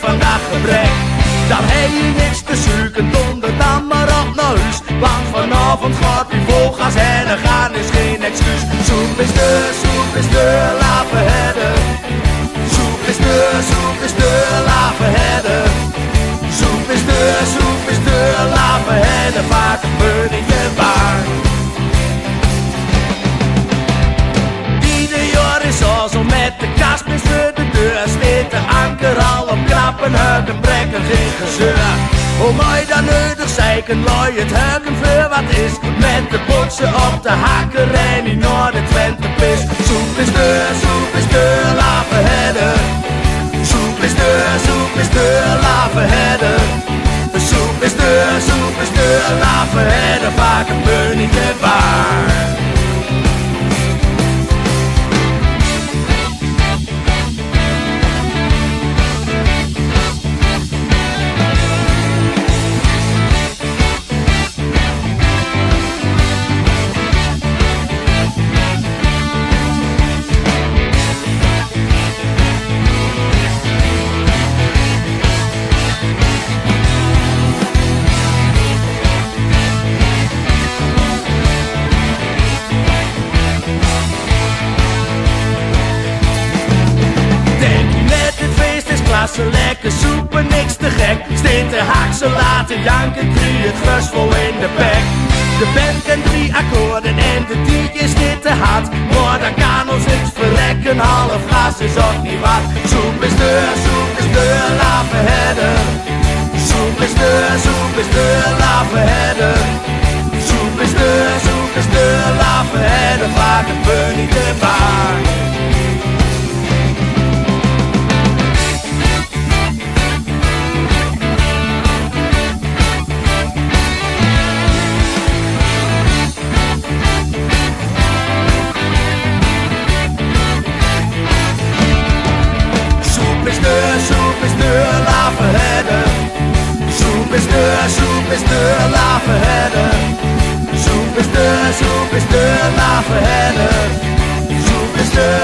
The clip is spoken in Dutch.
vandaag gebrek. dan heb je niks te zoeken, donder dan maar op naar huis. Want vanavond gaat u vol gas en er gaan is geen excuus. Soep is de, soep is de, laten hebben. Soep is de, soep is de, laten hebben. Soep is de, soep is de, laten hebben. Vaak me in je waar. Ieder jaar is al zo met de kast mis de deur, steekt de anker aan gezeur. Hoe mooi dan nodig zeiken, looi het heuken voor wat is. Met de botsen op de hakken en in de Twente pis. Soep is deur, soep is deur, laven hedden. Soep is deur, soep is deur, laven hedden. Soep is deur, soep is deur, laven hedden. Vaak een beur niet waar. Ze lekker soepen, niks te gek. Steent de haak, laten janken, drie het gras vol in de bek. De band en drie akkoorden en de DJ is dit te hard. Maar dan kan ons het verrekken, half glas is ook niet wat. Soep is deur, soep is deur, laten herden. Soep is deur, soep is deur, laten herden. Soep is deur, soep is deur, laten herden. Vaak het niet de herder. Soep is de, soep is de lave herder. Soep is de.